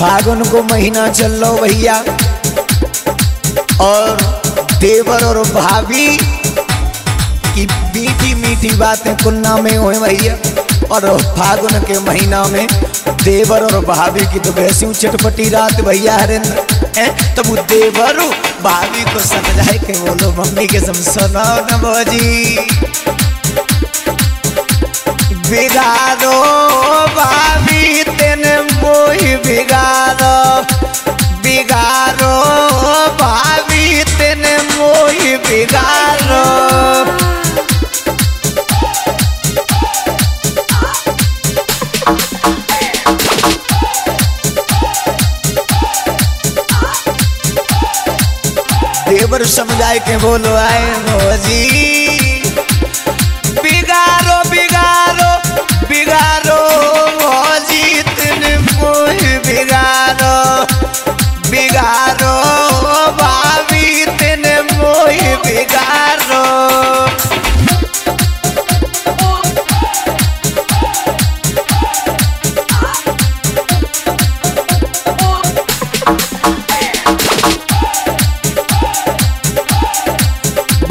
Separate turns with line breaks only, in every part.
फागुन को महीना चल लो भैया। और देवर और भाभी की मीठी मीठी बातें कुन्ना में हुए भैया। और फागुन के महीना में देवर और भाभी की तो वैसी चटपटी रात भैया हरेंद्र। तब वो देवर भाभी को समझाए के बोलो मम्मी के सम सुनाओ न भौजी। बिगाड़ो भाभी तेने मोही देवर समझाए के बोलो आए भोजी बिगाड़ो बिगाड़ो बिगाड़ो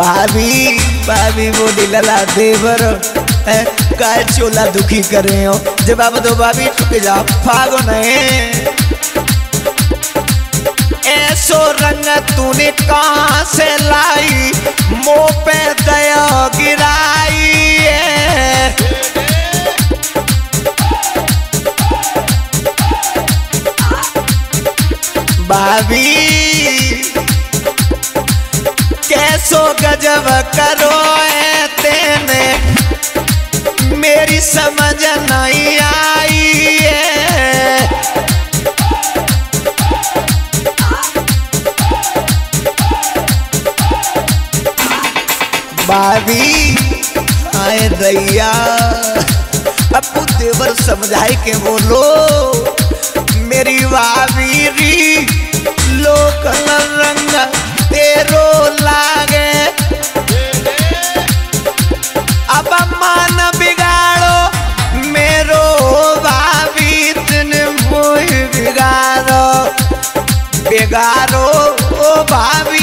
भाभी भाभी वो दिलला देवर काय चोला दुखी कर रहे हो? जवाब दो भाभी ठुक जा फागो नहीं ऐसो रंग तूने कहाँ से लाई? मुँह पे दया गिराई गजब करो तेने, मेरी समझ नहीं आई है। भाभी, आए दैया अपू देवर समझाए के बोलो, मेरी बाबी री लोक रंग बिगाड़ो ओ भाभी।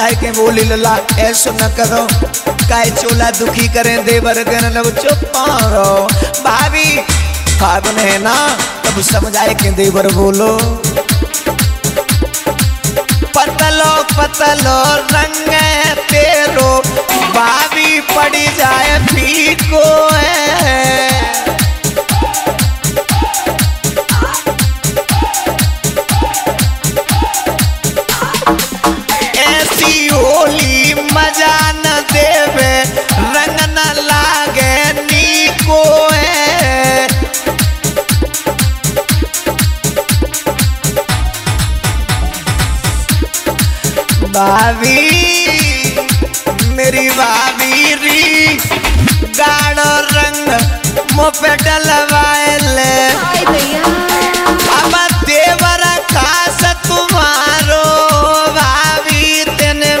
समझाए के बोली लला ऐसो न करो, काय चोला दुखी करें देवर गन लब चुप रहो भाभी फागुन है ना, तब समझाए के देवर बोलो। पतलो पतलो रंग तेरो, भाभी पड़ी जाए फीको है रंग मुँह पे डलवाए ले देवर खास तुम्हारो भाभी तेने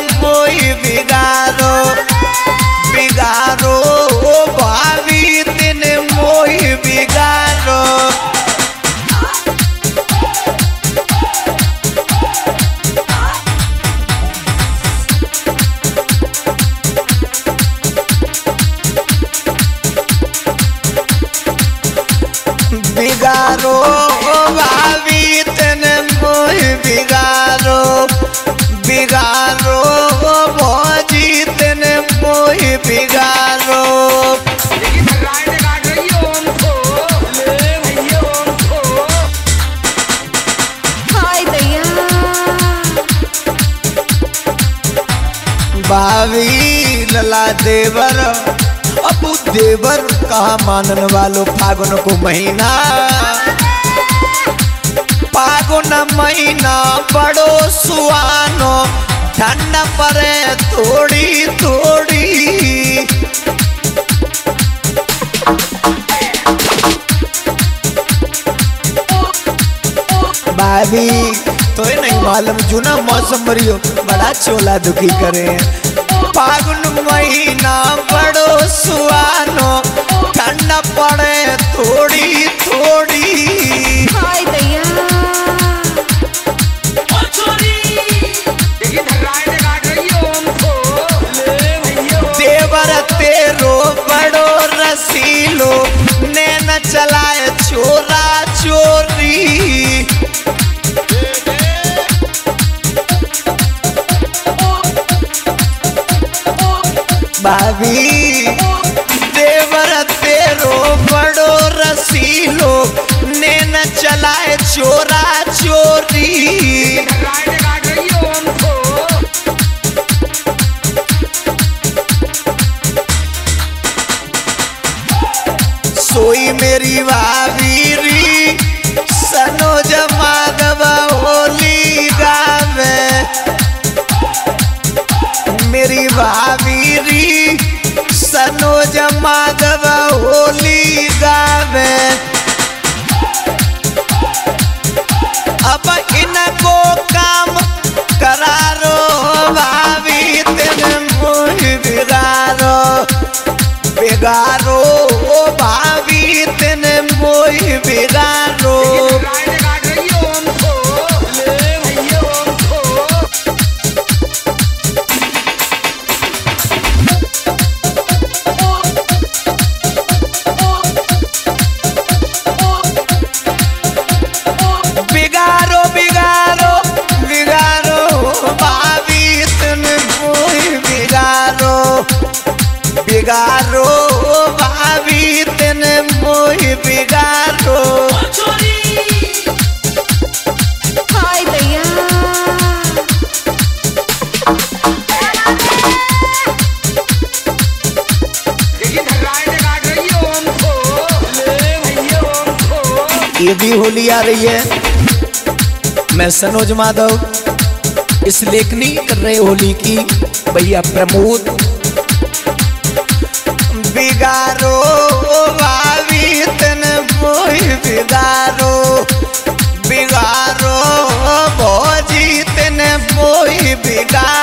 बिगाड़ो बिगारो ओ भाभी तने मोहि बिगारो। बिगारो ओ भौजी तने मोहि बिगारो। भाभी लला देवर। देवर कहा मानन वालों फागुन को महीना। फागुन महीना बड़ो सुहानो, ठंड परे थोड़ी थोड़ी। भाभी तो नहीं मालूम जुना मौसम बड़ा चोला दुखी करे फागुन महीना बड़ो सुहानो ठंडा पड़े थोड़ी थोड़ी। देवर तेरो बड़ो रसीलो नैन चलाए चोरा चोरी। भाभी चलाए बिगारो ये भी होली आ रही है। मैं सनोज माधव इस लेखनी कर रहे होली की भैया प्रमोद। बिगारो। रिश्तेदारो बिगारो भोजी तेने बोई बिगारो।